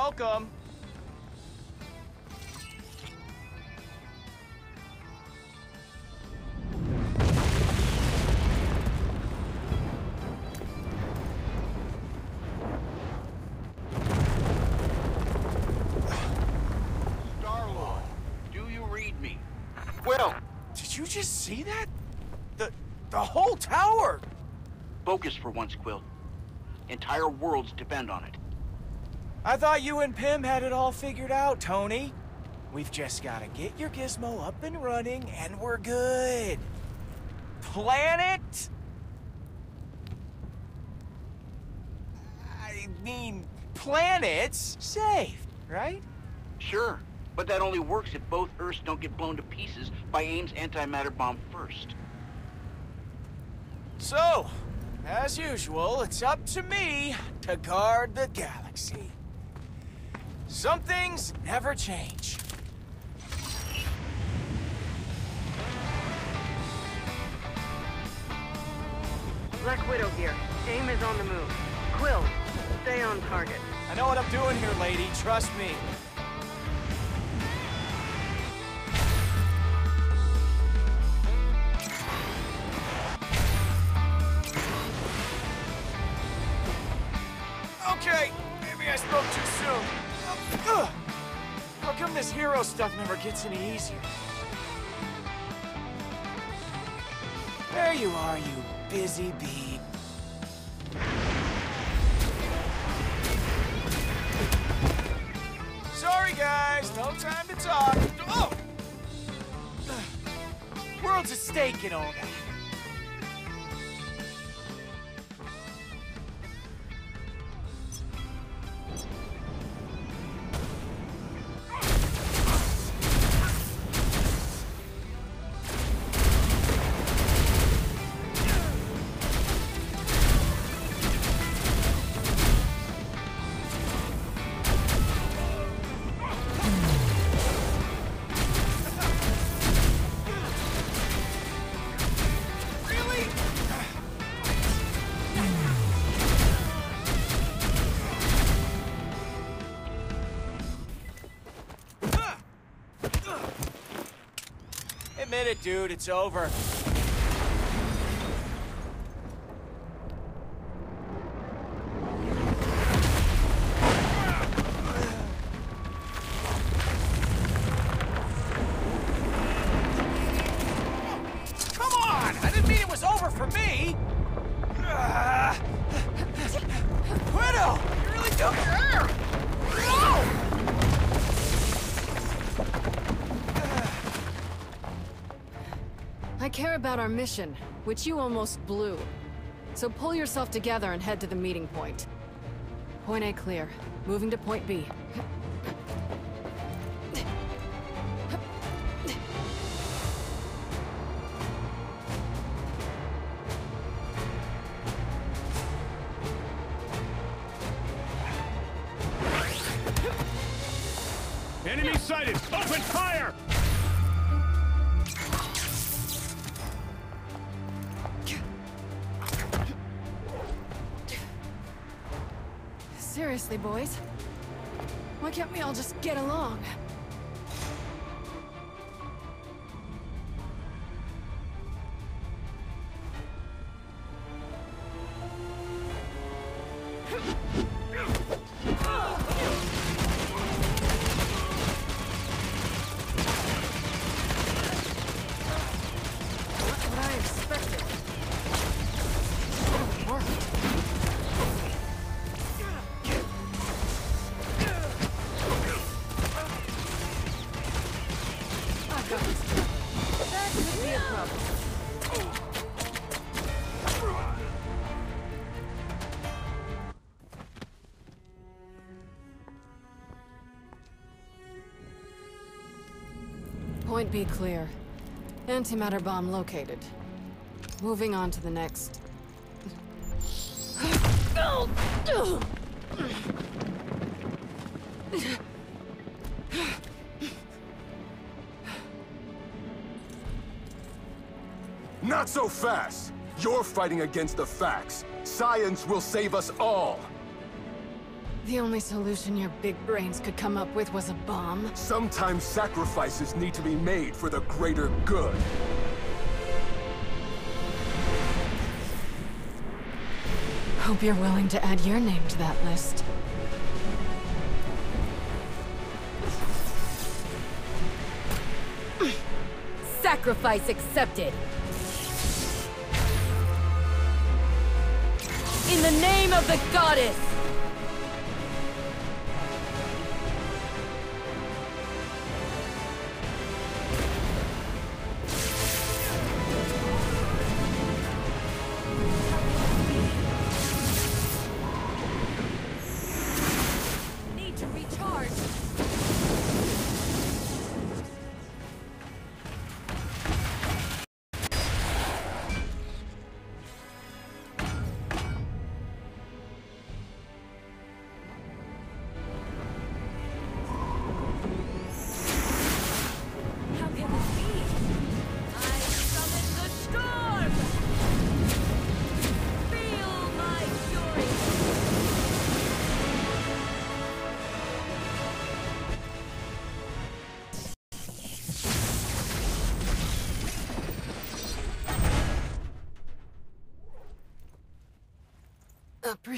Welcome. Star-Lord, do you read me? Well, did you just see that? The the whole tower. Focus for once, Quill. Entire worlds depend on it. I thought you and Pym had it all figured out, Tony. We've just gotta get your gizmo up and running, and we're good. Planet? I mean, planets saved, right? Sure, but that only works if both Earths don't get blown to pieces by AIM's antimatter bomb first. So, as usual, it's up to me to guard the galaxy. Some things never change. Black Widow here. AIM is on the move. Quill, stay on target. I know what I'm doing here, lady. Trust me. Stuff never gets any easier? There you are, you busy bee. Sorry, guys. No time to talk. Oh! World's at stake and all that. It, dude. It's over. Mission, which you almost blew. So pull yourself together and head to the meeting point. Point A clear. Moving to point B. boys? Why can't we all just get along? Point B clear. Antimatter bomb located. Moving on to the next. Not so fast! You're fighting against the facts. Science will save us all! The only solution your big brains could come up with was a bomb? Sometimes sacrifices need to be made for the greater good. Hope you're willing to add your name to that list. Sacrifice accepted. In the name of the goddess!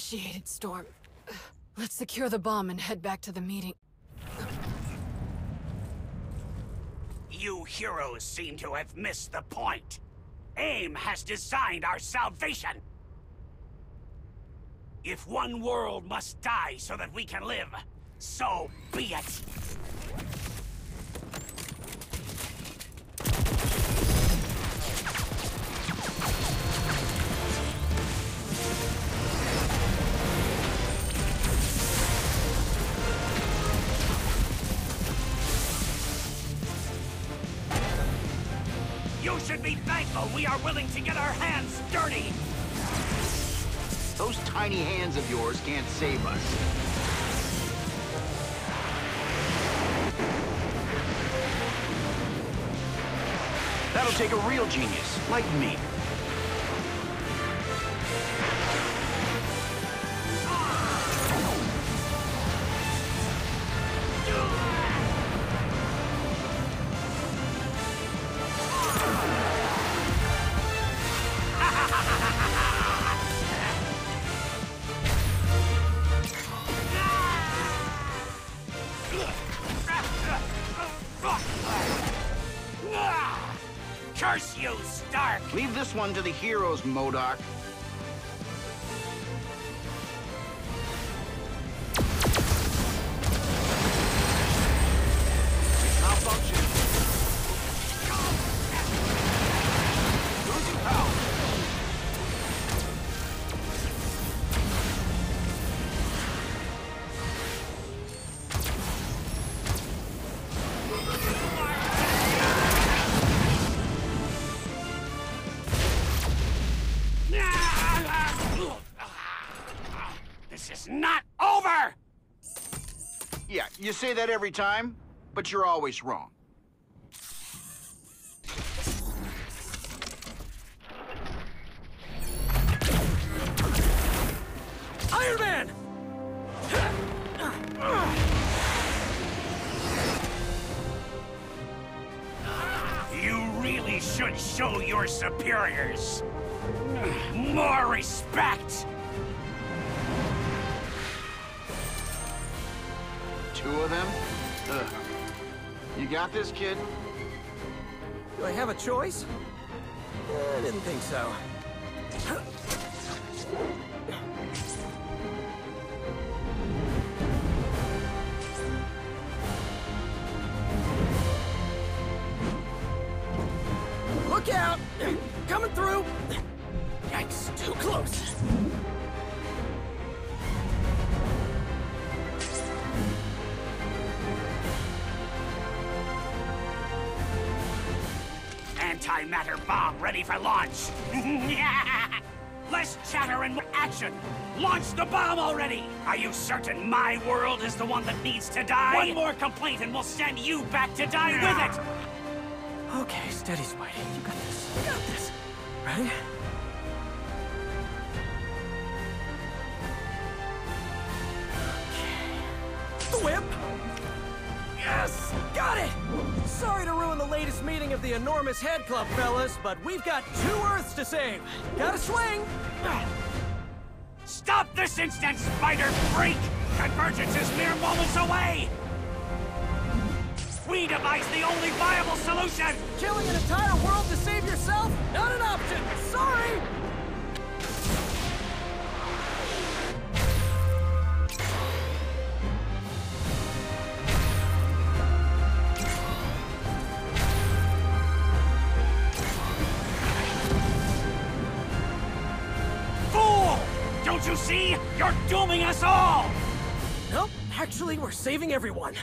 Appreciated, Storm. Let's secure the bomb and head back to the meeting. You heroes seem to have missed the point. AIM has designed our salvation. If one world must die so that we can live, so be it. Be thankful we are willing to get our hands dirty. Those tiny hands of yours can't save us. That'll take a real genius, like me. This one to the heroes, MODOK. You say that every time, but you're always wrong. Iron Man! You really should show your superiors more respect. Two of them? Ugh. You got this, kid? Do I have a choice? I didn't think so. Launch. Less chatter and more action. Launch the bomb already. Are you certain my world is the one that needs to die? One more complaint and we'll send you back to die with it. Okay, steady, Spidey. You got this. You got this. Ready? Yes! Got it! Sorry to ruin the latest meeting of the Enormous Head Club, fellas, but we've got two Earths to save. Gotta swing! Stop this instant, spider freak! Convergence is mere moments away! We devised the only viable solution! Killing an entire world to save yourself? You're dooming us all! Nope, actually, we're saving everyone.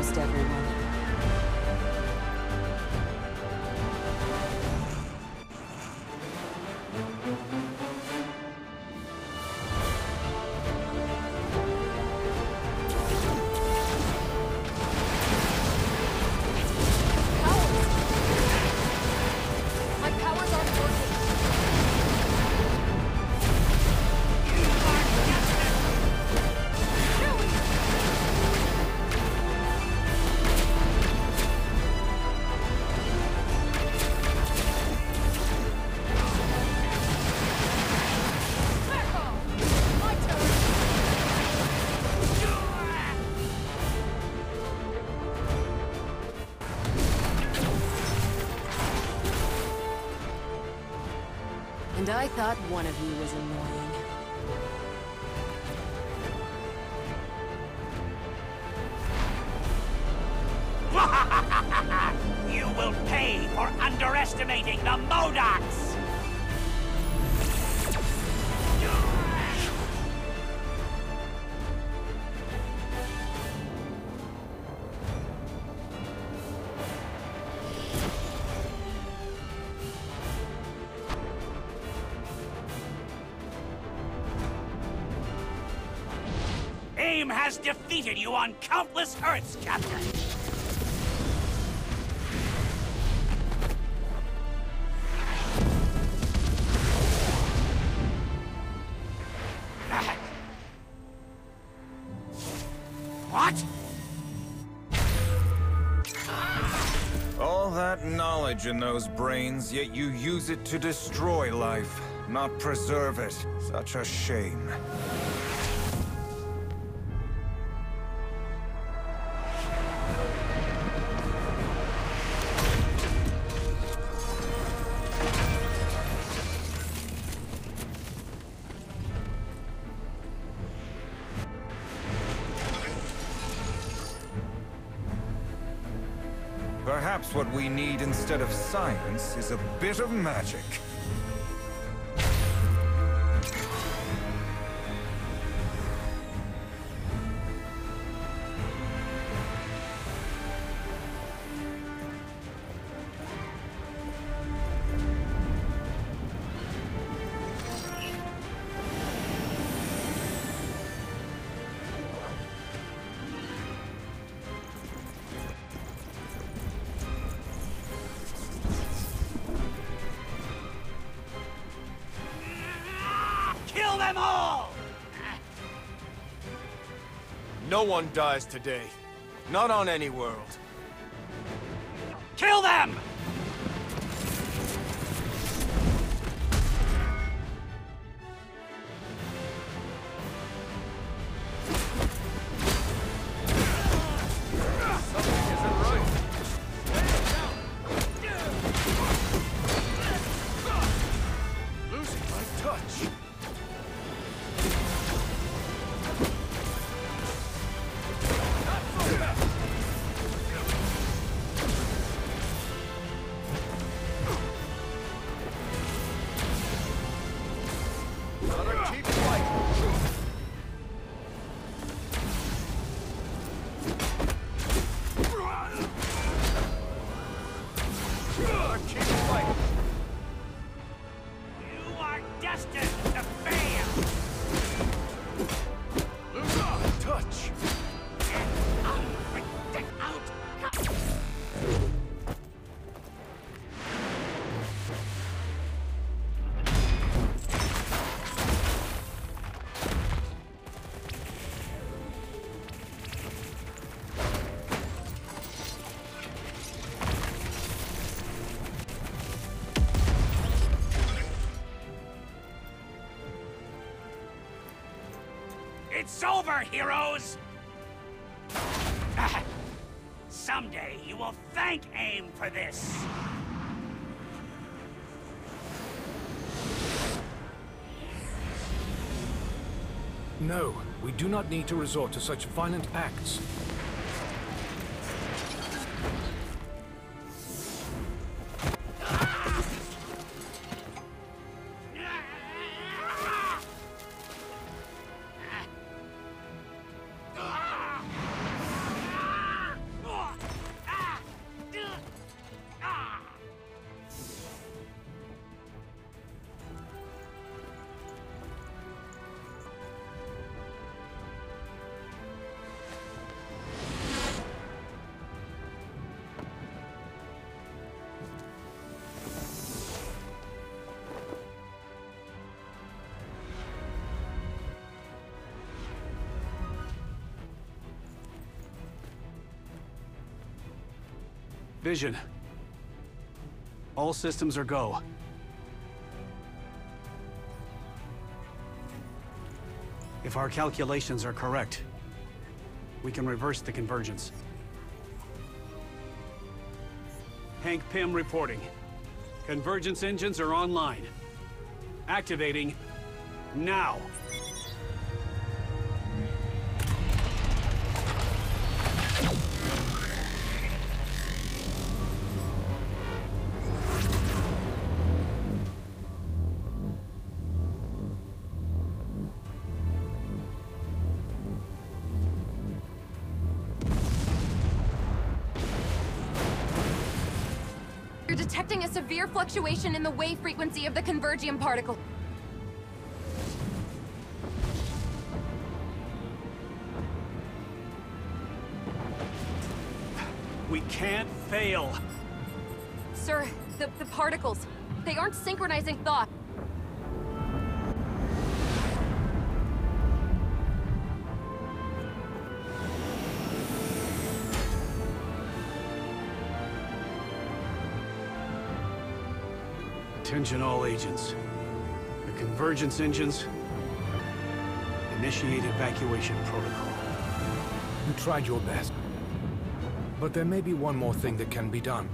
Almost everyone. I thought one of you was annoying. Has defeated you on countless Earths, Captain! What? All that knowledge in those brains, yet you use it to destroy life, not preserve it. Such a shame. Perhaps what we need instead of science is a bit of magic. No one dies today. Not on any world. Kill them! It's over, heroes! Ah, someday you will thank AIM for this! No, we do not need to resort to such violent acts. Vision. All systems are go. If our calculations are correct, we can reverse the convergence. Hank Pym reporting. Convergence engines are online. Activating now. You're detecting a severe fluctuation in the wave frequency of the convergium particle. We can't fail. Sir, the, the particles, they aren't synchronizing thought. Attention all agents. The convergence engines initiate evacuation protocol. You tried your best. But there may be one more thing that can be done.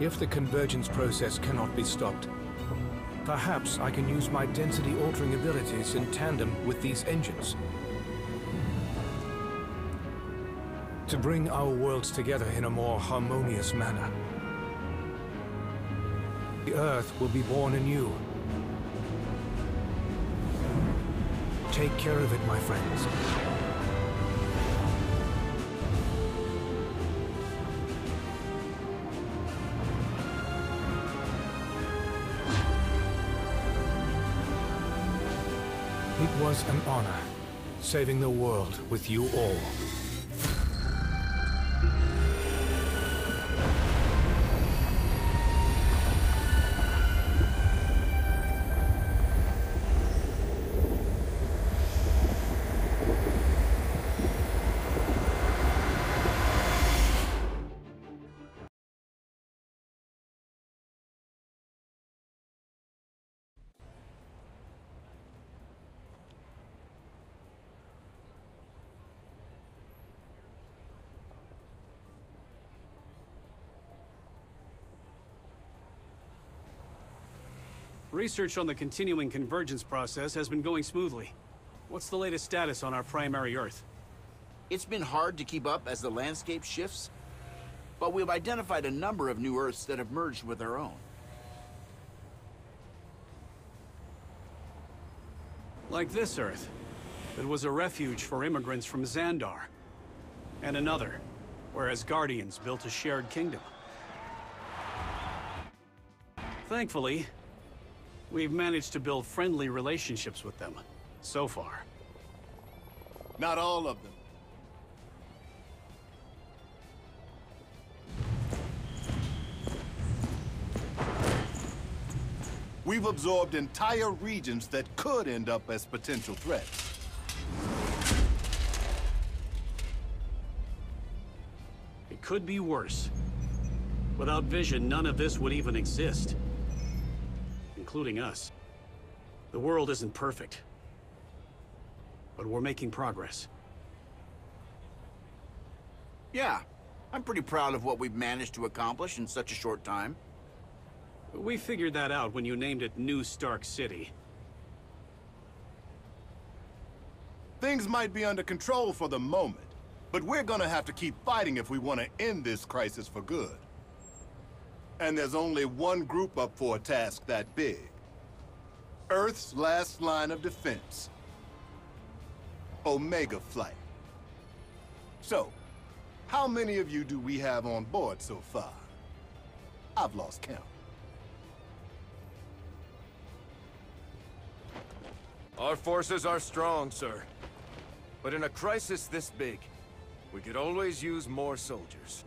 If the convergence process cannot be stopped, perhaps I can use my density-altering abilities in tandem with these engines. To bring our worlds together in a more harmonious manner. Earth will be born anew. Take care of it, my friends. It was an honor, saving the world with you all. Research on the continuing convergence process has been going smoothly. What's the latest status on our primary Earth? It's been hard to keep up as the landscape shifts, but we've identified a number of new Earths that have merged with our own. Like this Earth, that was a refuge for immigrants from Xandar. And another, where Asgardians built a shared kingdom. Thankfully, we've managed to build friendly relationships with them, so far. Not all of them. We've absorbed entire regions that could end up as potential threats. It could be worse. Without vision, none of this would even exist. Including us. The world isn't perfect. But we're making progress. Yeah, I'm pretty proud of what we've managed to accomplish in such a short time. We figured that out when you named it New Stark City. Things might be under control for the moment, but we're gonna have to keep fighting if we want to end this crisis for good. And there's only one group up for a task that big. Earth's last line of defense. Omega Flight. So, how many of you do we have on board so far? I've lost count. Our forces are strong, sir. But in a crisis this big, we could always use more soldiers.